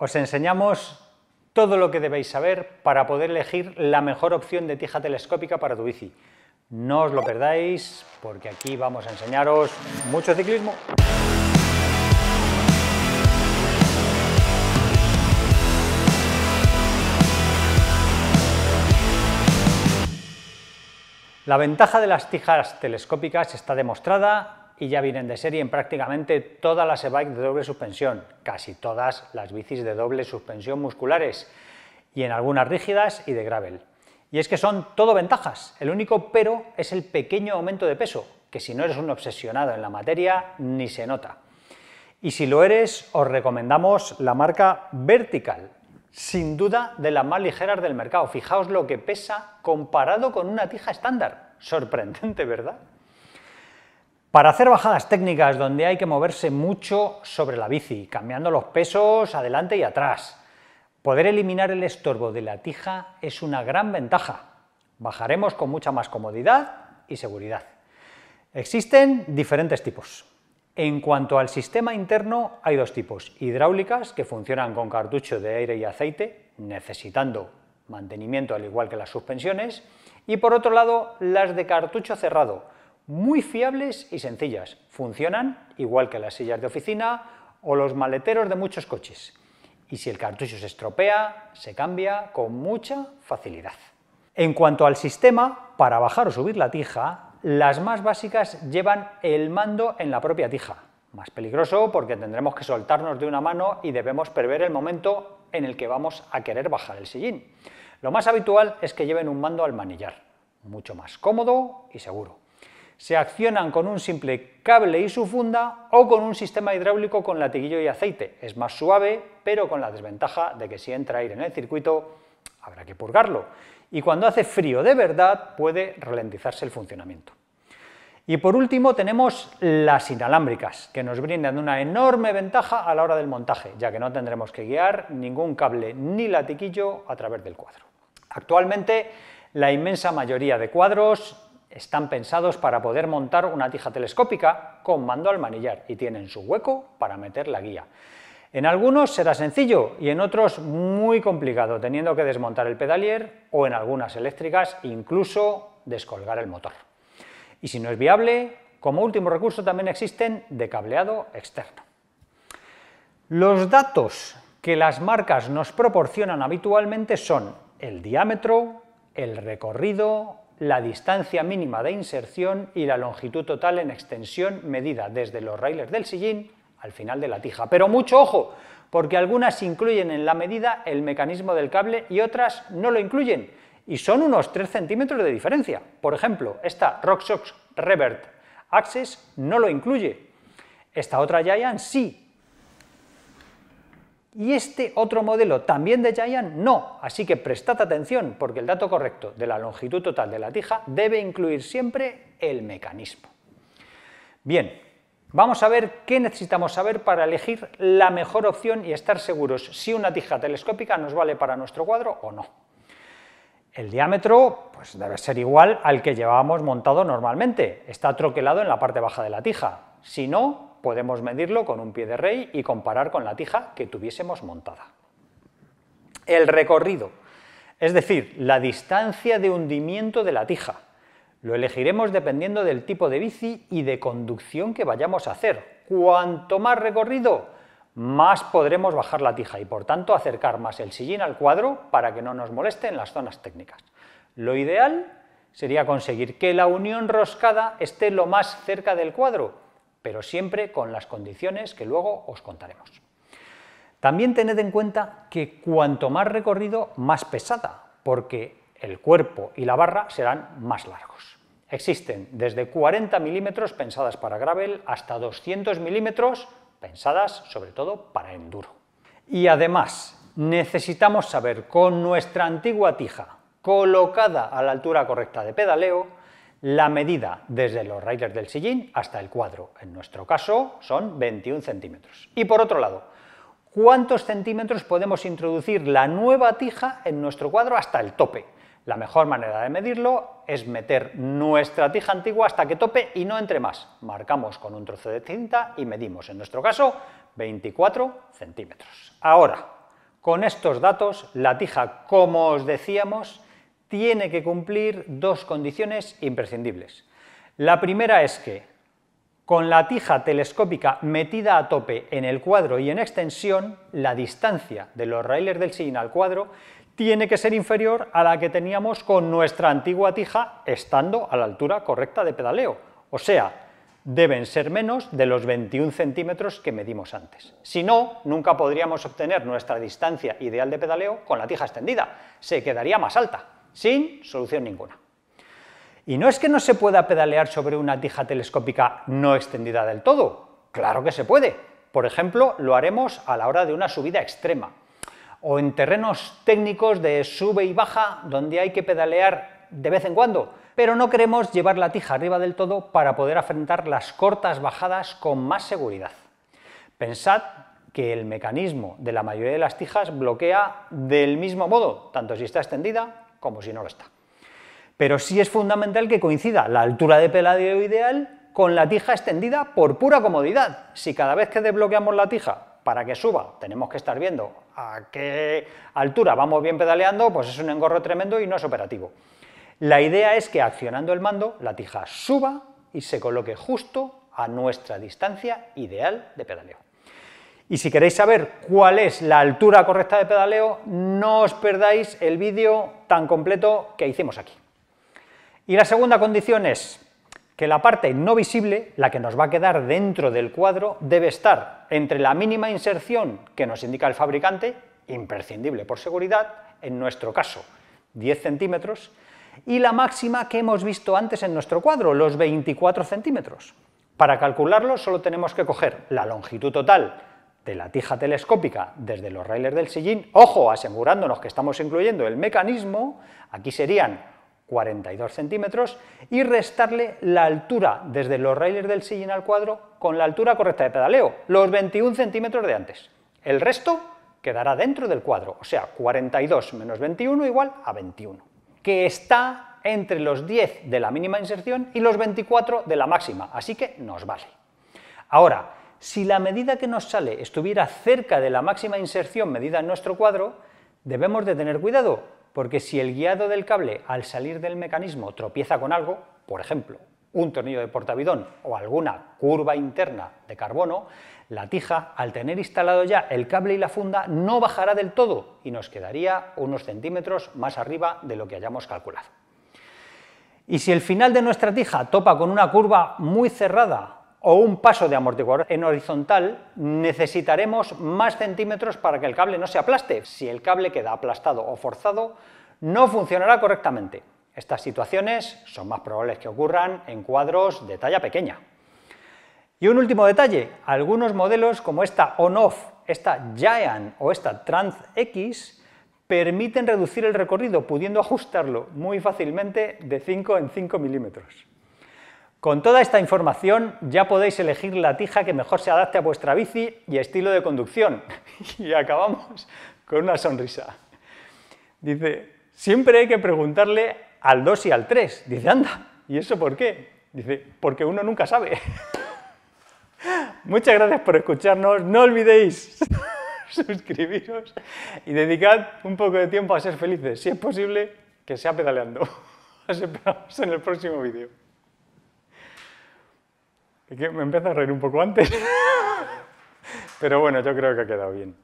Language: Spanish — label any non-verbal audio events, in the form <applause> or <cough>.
os enseñamos todo lo que debéis saber para poder elegir la mejor opción de tija telescópica para tu bici. No os lo perdáis porque aquí vamos a enseñaros mucho ciclismo. La ventaja de las tijas telescópicas está demostrada y ya vienen de serie en prácticamente todas las e-bikes de doble suspensión, casi todas las bicis de doble suspensión musculares y en algunas rígidas y de gravel. Y es que son todo ventajas, el único pero es el pequeño aumento de peso, que si no eres un obsesionado en la materia ni se nota. Y si lo eres, os recomendamos la marca Vertical, sin duda de las más ligeras del mercado. Fijaos lo que pesa comparado con una tija estándar. Sorprendente, ¿verdad? Para hacer bajadas técnicas donde hay que moverse mucho sobre la bici, cambiando los pesos adelante y atrás, poder eliminar el estorbo de la tija es una gran ventaja. Bajaremos con mucha más comodidad y seguridad. Existen diferentes tipos. En cuanto al sistema interno, hay dos tipos. Hidráulicas, que funcionan con cartucho de aire y aceite, necesitando mantenimiento al igual que las suspensiones, y por otro lado, las de cartucho cerrado, muy fiables y sencillas. Funcionan igual que las sillas de oficina o los maleteros de muchos coches. Y si el cartucho se estropea, se cambia con mucha facilidad. En cuanto al sistema, para bajar o subir la tija, las más básicas llevan el mando en la propia tija. Más peligroso porque tendremos que soltarnos de una mano y debemos prever el momento en el que vamos a querer bajar el sillín. Lo más habitual es que lleven un mando al manillar, mucho más cómodo y seguro se accionan con un simple cable y su funda o con un sistema hidráulico con latiguillo y aceite. Es más suave, pero con la desventaja de que si entra aire en el circuito habrá que purgarlo. Y cuando hace frío de verdad puede ralentizarse el funcionamiento. Y por último tenemos las inalámbricas, que nos brindan una enorme ventaja a la hora del montaje, ya que no tendremos que guiar ningún cable ni latiguillo a través del cuadro. Actualmente la inmensa mayoría de cuadros están pensados para poder montar una tija telescópica con mando al manillar y tienen su hueco para meter la guía. En algunos será sencillo y en otros muy complicado, teniendo que desmontar el pedalier o en algunas eléctricas incluso descolgar el motor. Y si no es viable, como último recurso también existen de cableado externo. Los datos que las marcas nos proporcionan habitualmente son el diámetro, el recorrido, la distancia mínima de inserción y la longitud total en extensión medida desde los raíles del sillín al final de la tija. Pero mucho ojo, porque algunas incluyen en la medida el mecanismo del cable y otras no lo incluyen, y son unos 3 centímetros de diferencia. Por ejemplo, esta RockShox Revert Access no lo incluye. Esta otra Giant sí, y este otro modelo también de Giant no, así que prestad atención porque el dato correcto de la longitud total de la tija debe incluir siempre el mecanismo. Bien, vamos a ver qué necesitamos saber para elegir la mejor opción y estar seguros si una tija telescópica nos vale para nuestro cuadro o no. El diámetro pues, debe ser igual al que llevábamos montado normalmente, está troquelado en la parte baja de la tija, si no, podemos medirlo con un pie de rey y comparar con la tija que tuviésemos montada. El recorrido, es decir, la distancia de hundimiento de la tija. Lo elegiremos dependiendo del tipo de bici y de conducción que vayamos a hacer. Cuanto más recorrido, más podremos bajar la tija y por tanto acercar más el sillín al cuadro para que no nos moleste en las zonas técnicas. Lo ideal sería conseguir que la unión roscada esté lo más cerca del cuadro, pero siempre con las condiciones que luego os contaremos. También tened en cuenta que cuanto más recorrido, más pesada, porque el cuerpo y la barra serán más largos. Existen desde 40 milímetros pensadas para gravel hasta 200 milímetros pensadas sobre todo para enduro. Y además necesitamos saber con nuestra antigua tija colocada a la altura correcta de pedaleo la medida desde los raíles del sillín hasta el cuadro. En nuestro caso son 21 centímetros. Y por otro lado, ¿cuántos centímetros podemos introducir la nueva tija en nuestro cuadro hasta el tope? La mejor manera de medirlo es meter nuestra tija antigua hasta que tope y no entre más. Marcamos con un trozo de cinta y medimos, en nuestro caso, 24 centímetros. Ahora, Con estos datos, la tija, como os decíamos, tiene que cumplir dos condiciones imprescindibles. La primera es que, con la tija telescópica metida a tope en el cuadro y en extensión, la distancia de los raíles del sillín al cuadro tiene que ser inferior a la que teníamos con nuestra antigua tija estando a la altura correcta de pedaleo, o sea, deben ser menos de los 21 centímetros que medimos antes. Si no, nunca podríamos obtener nuestra distancia ideal de pedaleo con la tija extendida, se quedaría más alta, sin solución ninguna. Y no es que no se pueda pedalear sobre una tija telescópica no extendida del todo, claro que se puede. Por ejemplo, lo haremos a la hora de una subida extrema, o en terrenos técnicos de sube y baja donde hay que pedalear de vez en cuando, pero no queremos llevar la tija arriba del todo para poder afrontar las cortas bajadas con más seguridad. Pensad que el mecanismo de la mayoría de las tijas bloquea del mismo modo, tanto si está extendida como si no lo está. Pero sí es fundamental que coincida la altura de peladeo ideal con la tija extendida por pura comodidad. Si cada vez que desbloqueamos la tija para que suba tenemos que estar viendo a qué altura vamos bien pedaleando, pues es un engorro tremendo y no es operativo. La idea es que accionando el mando, la tija suba y se coloque justo a nuestra distancia ideal de pedaleo. Y si queréis saber cuál es la altura correcta de pedaleo, no os perdáis el vídeo tan completo que hicimos aquí. Y la segunda condición es que la parte no visible, la que nos va a quedar dentro del cuadro, debe estar entre la mínima inserción que nos indica el fabricante, imprescindible por seguridad, en nuestro caso 10 centímetros, y la máxima que hemos visto antes en nuestro cuadro, los 24 centímetros. Para calcularlo solo tenemos que coger la longitud total de la tija telescópica desde los raíles del sillín, ojo, asegurándonos que estamos incluyendo el mecanismo, aquí serían 42 centímetros, y restarle la altura desde los raíles del sillín al cuadro con la altura correcta de pedaleo, los 21 centímetros de antes. El resto quedará dentro del cuadro, o sea, 42 menos 21 igual a 21 que está entre los 10 de la mínima inserción y los 24 de la máxima, así que nos vale. Ahora, si la medida que nos sale estuviera cerca de la máxima inserción medida en nuestro cuadro, debemos de tener cuidado, porque si el guiado del cable al salir del mecanismo tropieza con algo, por ejemplo, un tornillo de portavidón o alguna curva interna de carbono, la tija, al tener instalado ya el cable y la funda, no bajará del todo y nos quedaría unos centímetros más arriba de lo que hayamos calculado. Y si el final de nuestra tija topa con una curva muy cerrada o un paso de amortiguador en horizontal, necesitaremos más centímetros para que el cable no se aplaste. Si el cable queda aplastado o forzado, no funcionará correctamente. Estas situaciones son más probables que ocurran en cuadros de talla pequeña. Y un último detalle, algunos modelos como esta On-Off, esta Giant o esta Trans X permiten reducir el recorrido pudiendo ajustarlo muy fácilmente de 5 en 5 milímetros. Con toda esta información ya podéis elegir la tija que mejor se adapte a vuestra bici y estilo de conducción. <laughs> Y acabamos con una sonrisa. Dice, siempre hay que preguntarle al 2 y al 3. Dice, anda, ¿y eso por qué? Dice, porque uno nunca sabe. <laughs> Muchas gracias por escucharnos. No olvidéis <laughs> suscribiros y dedicad un poco de tiempo a ser felices. Si es posible, que sea pedaleando. Os esperamos en el próximo vídeo. Me empiezo a reír un poco antes. <laughs> Pero bueno, yo creo que ha quedado bien.